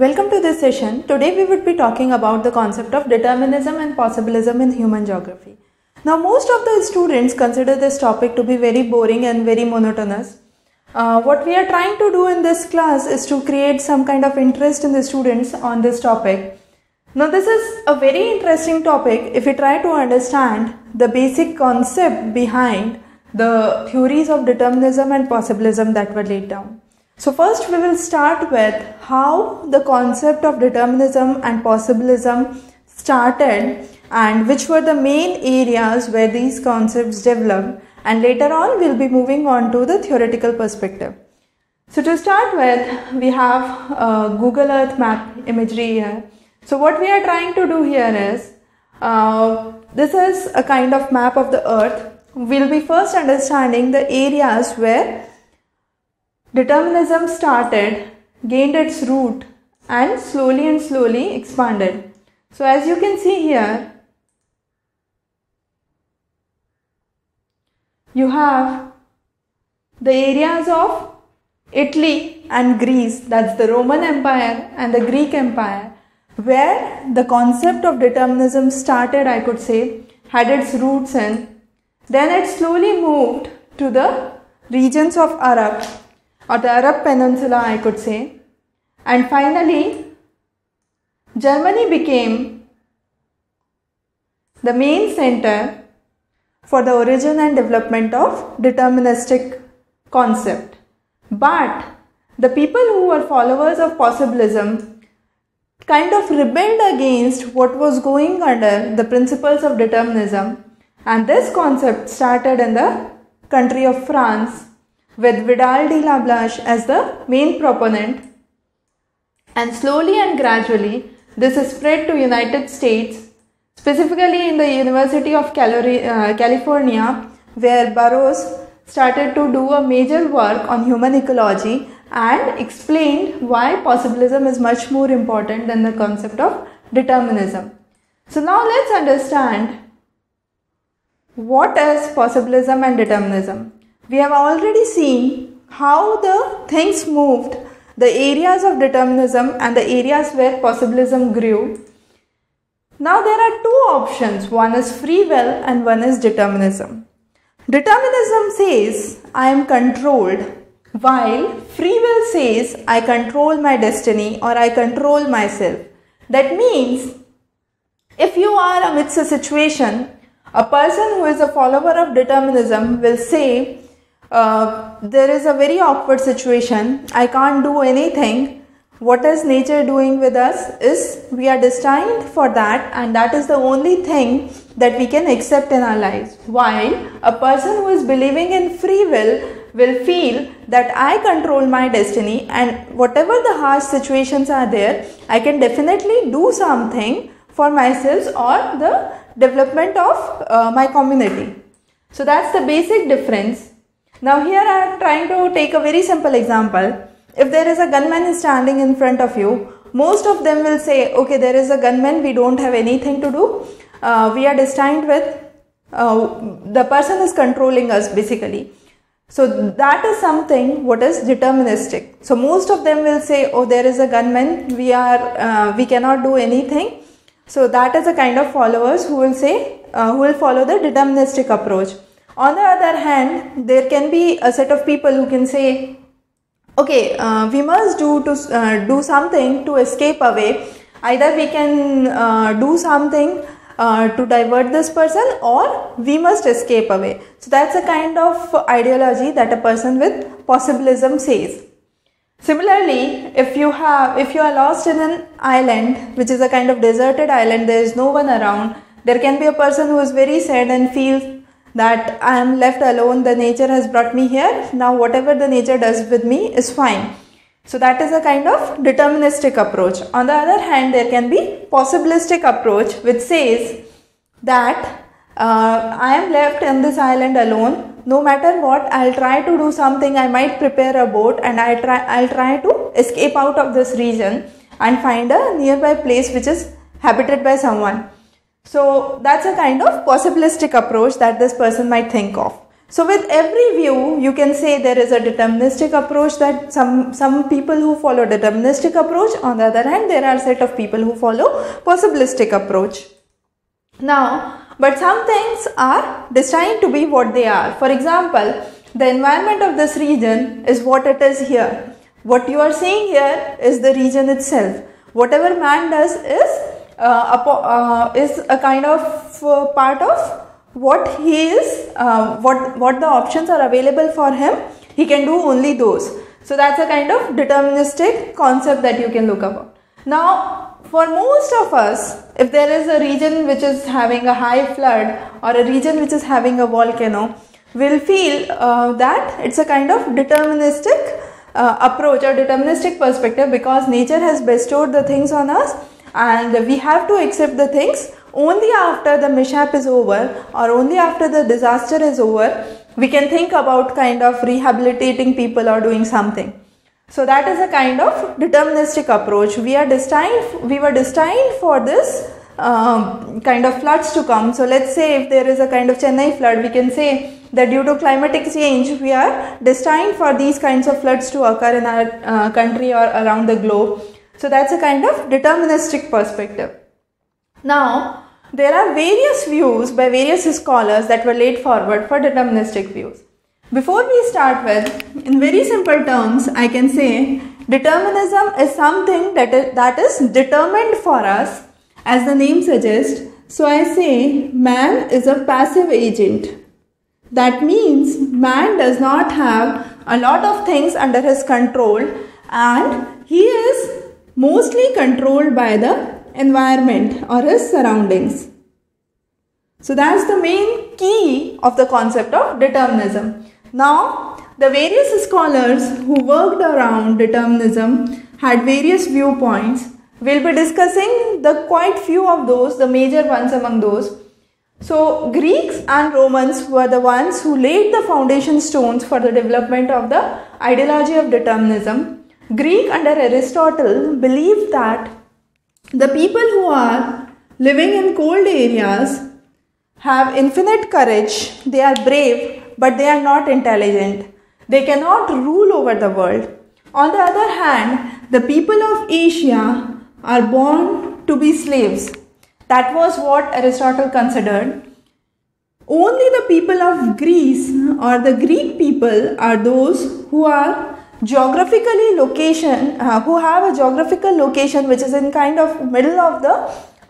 Welcome to this session. Today we would be talking about the concept of determinism and possibilism in human geography. Now most of the students consider this topic to be very boring and very monotonous. Uh, what we are trying to do in this class is to create some kind of interest in the students on this topic. Now this is a very interesting topic if we try to understand the basic concept behind the theories of determinism and possibilism that were laid down. So first we will start with how the concept of determinism and possibilism started and which were the main areas where these concepts developed and later on we'll be moving on to the theoretical perspective. So to start with we have a Google Earth map imagery here. So what we are trying to do here is uh, this is a kind of map of the earth we'll be first understanding the areas where determinism started, gained its root, and slowly and slowly expanded. So, as you can see here, you have the areas of Italy and Greece, that's the Roman Empire and the Greek Empire, where the concept of determinism started, I could say, had its roots in then it slowly moved to the regions of Arab or the Arab Peninsula, I could say. And finally, Germany became the main center for the origin and development of deterministic concept. But the people who were followers of possibilism kind of rebelled against what was going under the principles of determinism and this concept started in the country of France with Vidal de la Blache as the main proponent and slowly and gradually this is spread to United States specifically in the University of uh, California where Barrows started to do a major work on human ecology and explained why possibilism is much more important than the concept of determinism. So now let's understand what is possibilism and determinism? We have already seen how the things moved, the areas of determinism and the areas where possibilism grew. Now there are two options, one is free will and one is determinism. Determinism says I am controlled while free will says I control my destiny or I control myself. That means if you are amidst a situation a person who is a follower of determinism will say, uh, There is a very awkward situation, I can't do anything. What is nature doing with us is we are destined for that, and that is the only thing that we can accept in our lives. While a person who is believing in free will will feel that I control my destiny, and whatever the harsh situations are there, I can definitely do something for myself or the development of uh, my community. So that's the basic difference. Now here I am trying to take a very simple example. If there is a gunman standing in front of you, most of them will say, okay, there is a gunman, we don't have anything to do. Uh, we are destined with, uh, the person is controlling us basically. So that is something what is deterministic. So most of them will say, oh, there is a gunman, we are, uh, we cannot do anything so that is a kind of followers who will say, uh, who will follow the deterministic approach. On the other hand, there can be a set of people who can say, okay, uh, we must do to uh, do something to escape away. Either we can uh, do something uh, to divert this person or we must escape away. So that's a kind of ideology that a person with possibilism says. Similarly, if you have if you are lost in an island which is a kind of deserted island, there is no one around, there can be a person who is very sad and feels that I am left alone, the nature has brought me here, now whatever the nature does with me is fine. So that is a kind of deterministic approach. On the other hand, there can be possibilistic approach which says that uh, I am left in this island alone no matter what i'll try to do something i might prepare a boat and i try i'll try to escape out of this region and find a nearby place which is habited by someone so that's a kind of possibilistic approach that this person might think of So with every view, you can say there is a deterministic approach that some, some people who follow deterministic approach, on the other hand, there are set of people who follow possibilistic approach. Now, but some things are destined to be what they are. For example, the environment of this region is what it is here. What you are seeing here is the region itself. Whatever man does is is a kind of uh, part of what he is, uh, what, what the options are available for him, he can do only those. So that's a kind of deterministic concept that you can look about. Now, for most of us, if there is a region which is having a high flood or a region which is having a volcano, we'll feel uh, that it's a kind of deterministic uh, approach or deterministic perspective because nature has bestowed the things on us and we have to accept the things. Only after the mishap is over or only after the disaster is over we can think about kind of rehabilitating people or doing something. So that is a kind of deterministic approach. We are destined we were destined for this um, kind of floods to come. So let's say if there is a kind of chennai flood we can say that due to climatic change we are destined for these kinds of floods to occur in our uh, country or around the globe so that's a kind of deterministic perspective now, there are various views by various scholars that were laid forward for deterministic views. Before we start with, in very simple terms, I can say determinism is something that is, that is determined for us as the name suggests. So I say man is a passive agent. That means man does not have a lot of things under his control and he is mostly controlled by the environment or his surroundings. So that's the main key of the concept of determinism. Now, the various scholars who worked around determinism had various viewpoints. We'll be discussing the quite few of those, the major ones among those. So, Greeks and Romans were the ones who laid the foundation stones for the development of the ideology of determinism. Greek under Aristotle believed that the people who are living in cold areas have infinite courage, they are brave, but they are not intelligent. They cannot rule over the world. On the other hand, the people of Asia are born to be slaves. That was what Aristotle considered. Only the people of Greece or the Greek people are those who are geographically location uh, who have a geographical location which is in kind of middle of the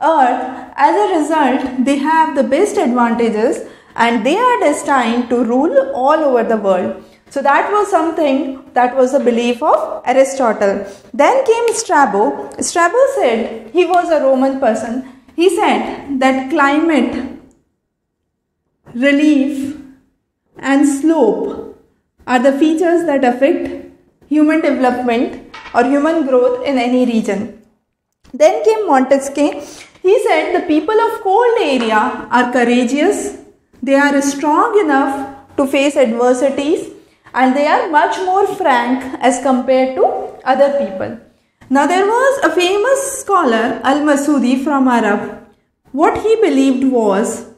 earth as a result they have the best advantages and they are destined to rule all over the world. So that was something that was the belief of aristotle. Then came strabo. Strabo said he was a roman person. He said that climate relief and slope are the features that affect human development or human growth in any region. Then came Montesquieu. He said the people of cold area are courageous, they are strong enough to face adversities and they are much more frank as compared to other people. Now there was a famous scholar Al-Masudi from Arab. What he believed was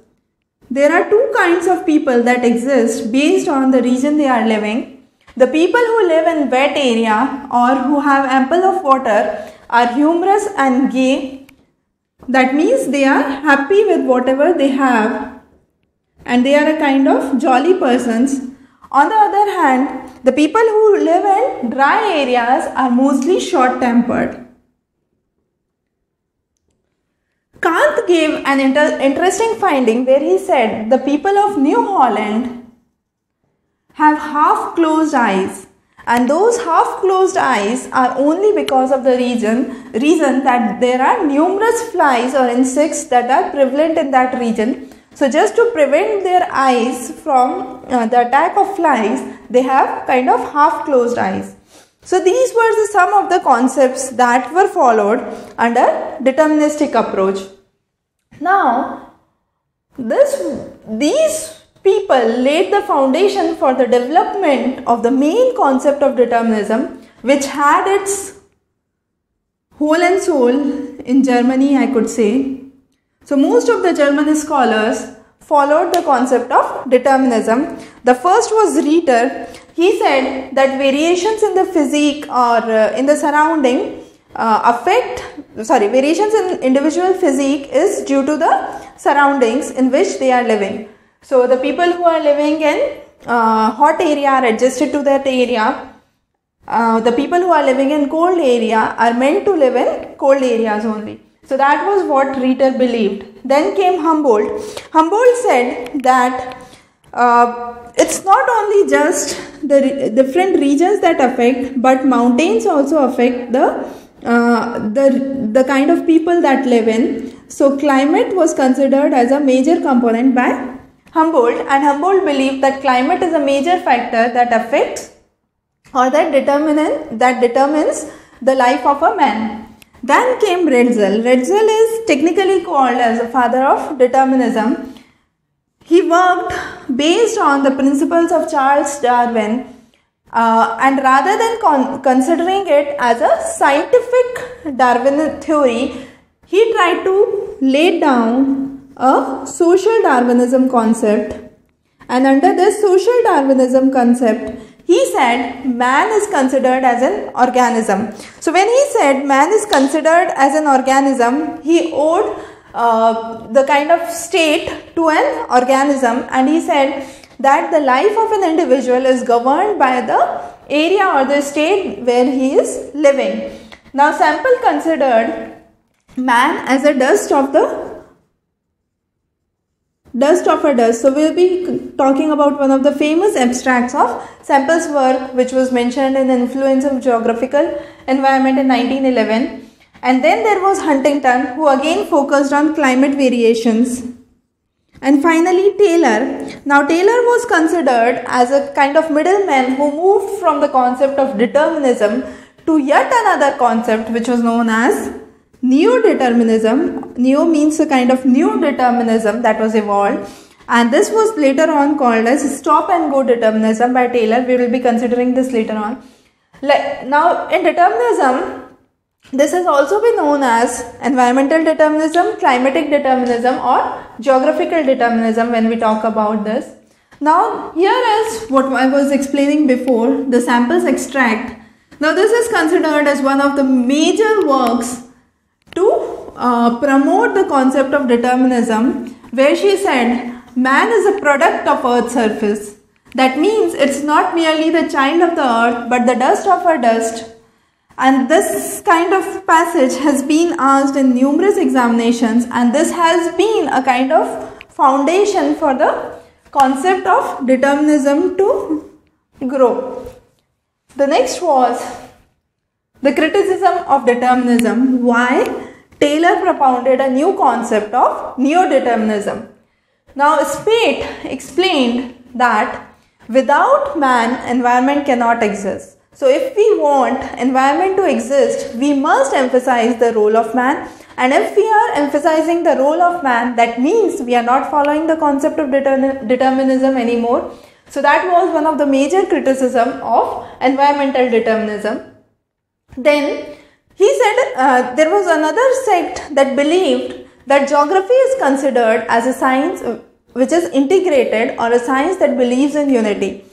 there are two kinds of people that exist based on the region they are living the people who live in wet area or who have ample of water are humorous and gay. That means they are happy with whatever they have and they are a kind of jolly persons. On the other hand, the people who live in dry areas are mostly short tempered. Kant gave an inter interesting finding where he said the people of New Holland have half closed eyes. And those half closed eyes are only because of the reason reason that there are numerous flies or insects that are prevalent in that region. So just to prevent their eyes from uh, the attack of flies they have kind of half closed eyes. So these were the, some of the concepts that were followed under deterministic approach. Now this these people laid the foundation for the development of the main concept of determinism, which had its whole and soul in Germany, I could say. So, most of the German scholars followed the concept of determinism. The first was Ritter. He said that variations in the physique or uh, in the surrounding uh, affect, sorry, variations in individual physique is due to the surroundings in which they are living. So the people who are living in uh, hot area are adjusted to that area. Uh, the people who are living in cold area are meant to live in cold areas only. So that was what Ritter believed. Then came Humboldt. Humboldt said that uh, it's not only just the re- different regions that affect, but mountains also affect the uh, the the kind of people that live in. So climate was considered as a major component by Humboldt, and Humboldt believed that climate is a major factor that affects or that determinant that determines the life of a man. Then came Ratzel. Ratzel is technically called as the father of determinism. He worked based on the principles of Charles Darwin uh, and rather than con- considering it as a scientific Darwin theory, he tried to lay down a social Darwinism concept. And under this social Darwinism concept, he said man is considered as an organism. So when he said man is considered as an organism, he owed uh, the kind of state to an organism and he said that the life of an individual is governed by the area or the state where he is living. Now Semple considered man as a dust of the Dust of a dust. So we'll be talking about one of the famous abstracts of Semple's work which was mentioned in the Influence of Geographical Environment in 1911. And then there was Huntington who again focused on climate variations. And finally Taylor. Now Taylor was considered as a kind of middleman who moved from the concept of determinism to yet another concept which was known as Neo-determinism, neo means a kind of new determinism that was evolved and this was later on called as stop and go determinism by Taylor. We will be considering this later on. Like, Now in determinism, this has also been known as environmental determinism, climatic determinism or geographical determinism when we talk about this. Now here is what I was explaining before, the Semple's extract. Now this is considered as one of the major works to uh, promote the concept of determinism where she said man is a product of earth's surface. That means it's not merely the child of the earth but the dust of her dust. And this kind of passage has been asked in numerous examinations and this has been a kind of foundation for the concept of determinism to grow. The next was the criticism of determinism. Why? Taylor propounded a new concept of neo-determinism. Now, Spate explained that without man, environment cannot exist. So, if we want environment to exist, we must emphasize the role of man. And if we are emphasizing the role of man, that means we are not following the concept of determinism anymore. So, that was one of the major criticism of environmental determinism. Then he said uh, there was another sect that believed that geography is considered as a science which is integrated or a science that believes in unity.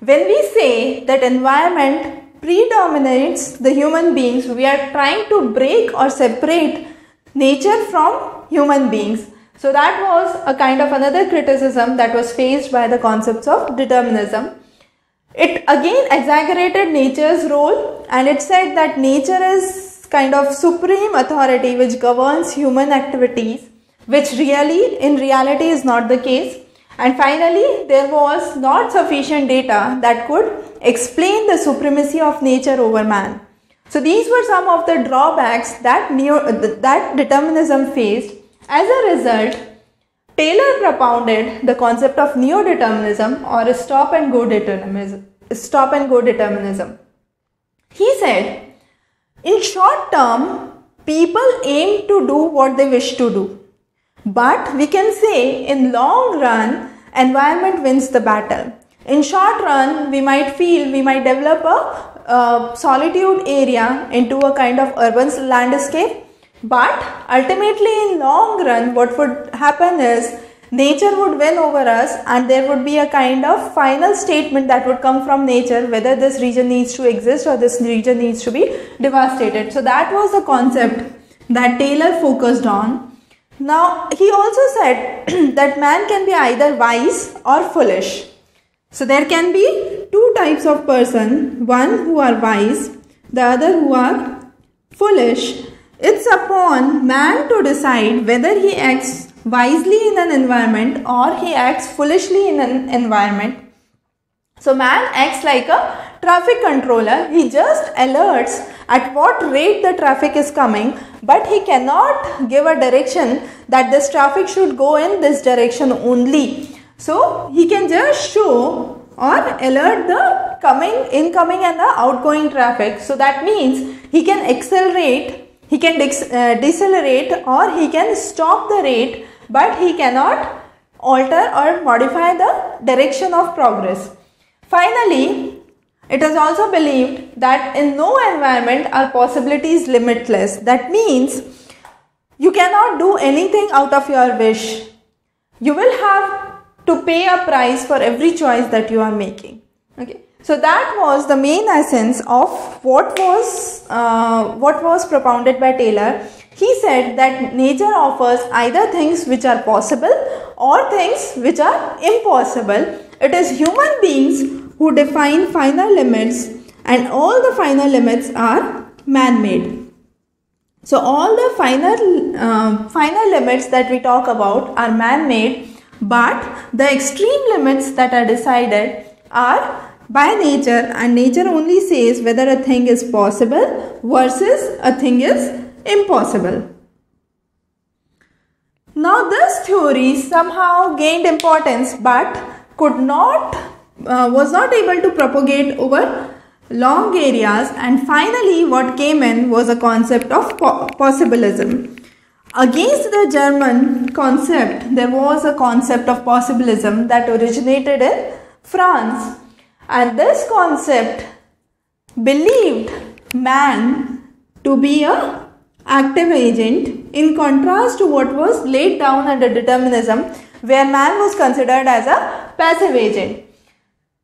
When we say that environment predominates the human beings, we are trying to break or separate nature from human beings. So that was a kind of another criticism that was faced by the concepts of determinism. It again exaggerated nature's role and it said that nature is kind of supreme authority which governs human activities, which really in reality is not the case. And finally, there was not sufficient data that could explain the supremacy of nature over man. So these were some of the drawbacks that, neo, that determinism faced. As a result, Taylor propounded the concept of neo-determinism or stop and go determinism. Stop and go determinism. He said, in short term, people aim to do what they wish to do. But we can say in long run, environment wins the battle. In short run, we might feel we might develop a, a solitude area into a kind of urban landscape but ultimately in long run what would happen is nature would win over us and there would be a kind of final statement that would come from nature whether this region needs to exist or this region needs to be devastated. So that was the concept that Taylor focused on. Now he also said that man can be either wise or foolish. So there can be two types of person, one who are wise, the other who are foolish. It's upon man to decide whether he acts wisely in an environment or he acts foolishly in an environment. So man acts like a traffic controller. He just alerts at what rate the traffic is coming but he cannot give a direction that this traffic should go in this direction only. So he can just show or alert the coming, incoming and the outgoing traffic. So that means he can accelerate, he can uh, decelerate or he can stop the rate but he cannot alter or modify the direction of progress. Finally, it is also believed that in no environment are possibilities limitless. That means you cannot do anything out of your wish. You will have to pay a price for every choice that you are making. Okay. So that was the main essence of what was uh, what was propounded by Taylor he said that nature offers either things which are possible or things which are impossible. It is human beings who define final limits and all the final limits are man-made. So all the final, uh, final limits that we talk about are man-made but the extreme limits that are decided are by nature and nature only says whether a thing is possible versus a thing is impossible. Now this theory somehow gained importance but could not uh, was not able to propagate over long areas and finally what came in was a concept of po possibilism. Against the German concept there was a concept of possibilism that originated in France and this concept believed man to be a active agent in contrast to what was laid down under determinism where man was considered as a passive agent.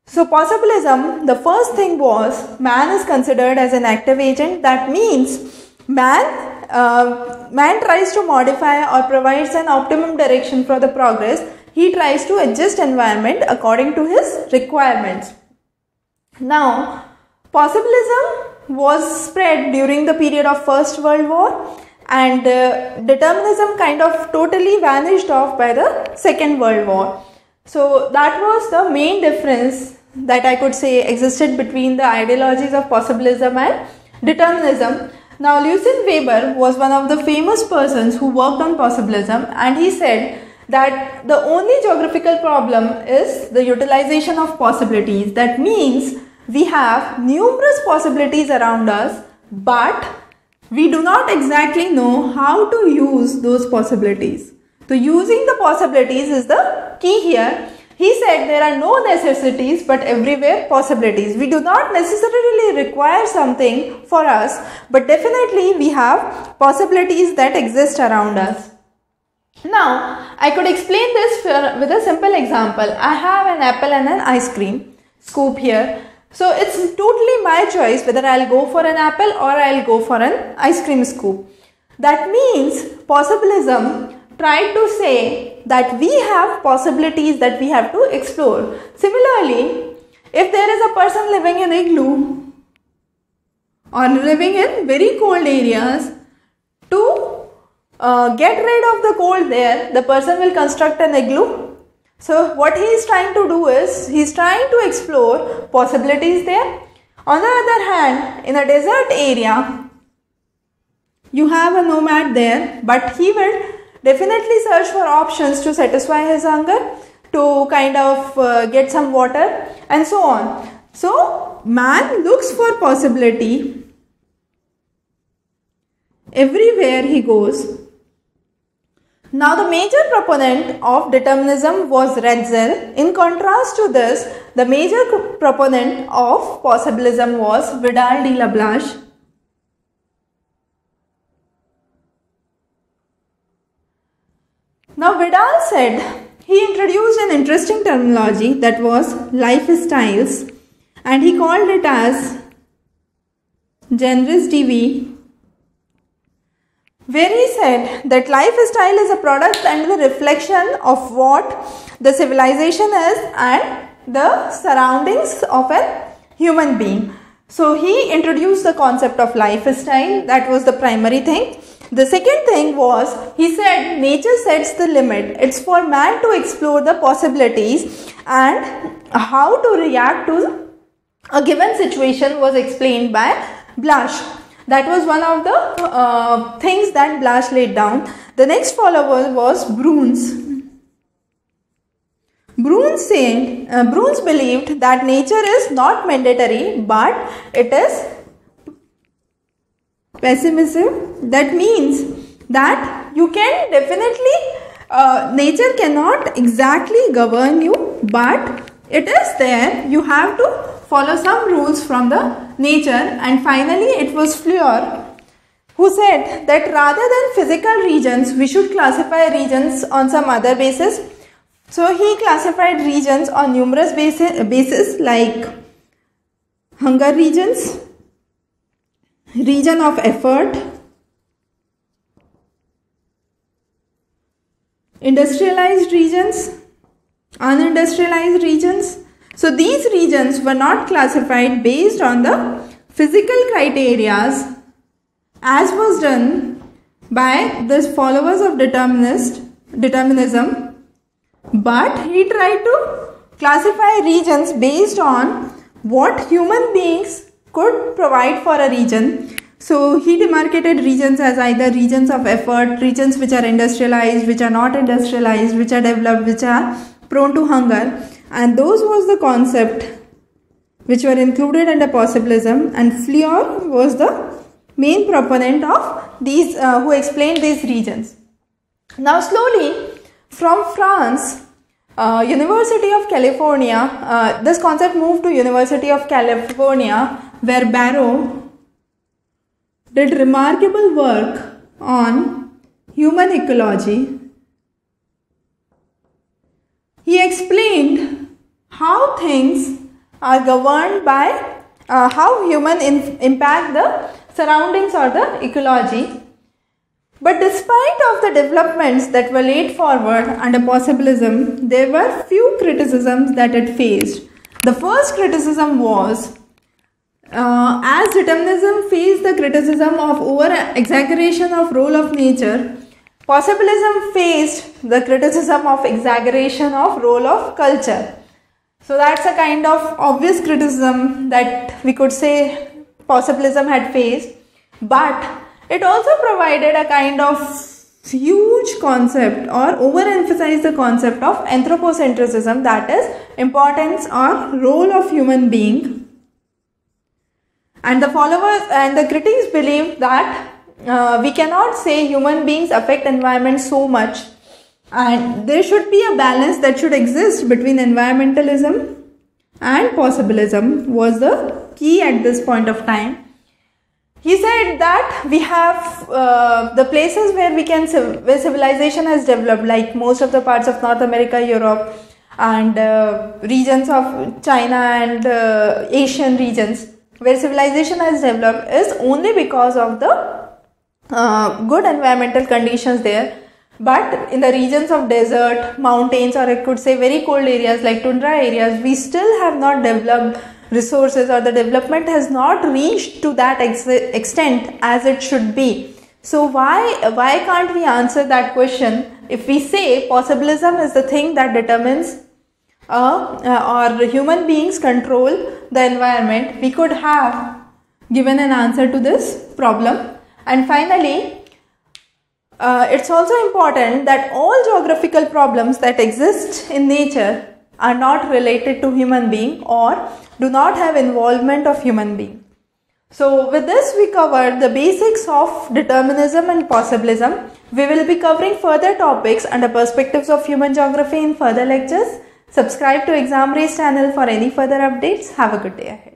So possibilism, the first thing was man is considered as an active agent. That means man, uh, man tries to modify or provides an optimum direction for the progress. He tries to adjust environment according to his requirements. Now, possibilism was spread during the period of First World War and uh, determinism kind of totally vanished off by the Second World War. So that was the main difference that I could say existed between the ideologies of possibilism and determinism. Now Lucien Febvre was one of the famous persons who worked on possibilism and he said that the only geographical problem is the utilization of possibilities. That means we have numerous possibilities around us but we do not exactly know how to use those possibilities. So using the possibilities is the key here. He said there are no necessities but everywhere possibilities. We do not necessarily require something for us but definitely we have possibilities that exist around us. Now I could explain this with a simple example. I have an apple and an ice cream scoop here so it's totally my choice whether I'll go for an apple or I'll go for an ice cream scoop. That means possibilism tried to say that we have possibilities that we have to explore. Similarly, if there is a person living in igloo or living in very cold areas, to uh, get rid of the cold there, the person will construct an igloo so what he is trying to do is, he is trying to explore possibilities there. On the other hand, in a desert area, you have a nomad there, but he will definitely search for options to satisfy his hunger, to kind of uh, get some water and so on. So man looks for possibility everywhere he goes now the major proponent of determinism was Ratzel. In contrast to this, the major proponent of possibilism was Vidal de Lablache. Now Vidal said he introduced an interesting terminology that was lifestyles and he called it as genres de vie where he said that lifestyle is a product and the reflection of what the civilization is and the surroundings of a human being. So he introduced the concept of lifestyle that was the primary thing. The second thing was he said nature sets the limit. It's for man to explore the possibilities and how to react to a given situation was explained by Blache. That was one of the uh, things that Blache laid down. The next follower was Brunhes. Brunhes said, uh, Brunhes believed that nature is not mandatory but it is pessimism. That means that you can definitely, uh, nature cannot exactly govern you but it is there. You have to follow some rules from the nature and finally it was Fleure who said that rather than physical regions we should classify regions on some other basis. So he classified regions on numerous basis, basis like hunger regions, region of effort, industrialized regions, unindustrialized regions, so these regions were not classified based on the physical criterias as was done by the followers of determinist determinism but he tried to classify regions based on what human beings could provide for a region. So he demarcated regions as either regions of effort regions which are industrialized which are not industrialized which are developed which are prone to hunger and those was the concept which were included under possibilism and Fleure was the main proponent of these uh, who explained these regions. Now slowly from France, uh, University of California, uh, this concept moved to University of California where Barrow did remarkable work on human ecology. He explained how things are governed by uh, how human impact the surroundings or the ecology. But despite of the developments that were laid forward under possibilism, there were few criticisms that it faced. The first criticism was uh, as determinism faced the criticism of over exaggeration of role of nature, possibilism faced the criticism of exaggeration of role of culture. So that's a kind of obvious criticism that we could say possibilism had faced, but it also provided a kind of huge concept or overemphasized the concept of anthropocentrism that is importance or role of human being. And the followers and the critics believe that uh, we cannot say human beings affect environment so much and there should be a balance that should exist between environmentalism and possibilism was the key at this point of time. He said that we have uh, the places where we can where civilization has developed, like most of the parts of North America, Europe, and uh, regions of China and uh, Asian regions, where civilization has developed, is only because of the uh, good environmental conditions there but in the regions of desert, mountains, or I could say very cold areas like tundra areas, we still have not developed resources or the development has not reached to that ex- extent as it should be. So why why can't we answer that question if we say possibilism is the thing that determines uh, uh, or human beings control the environment? We could have given an answer to this problem. And finally, uh, it's also important that all geographical problems that exist in nature are not related to human being or do not have involvement of human being. So with this we covered the basics of determinism and possibilism. We will be covering further topics under perspectives of human geography in further lectures. Subscribe to Examrace channel for any further updates. Have a good day ahead.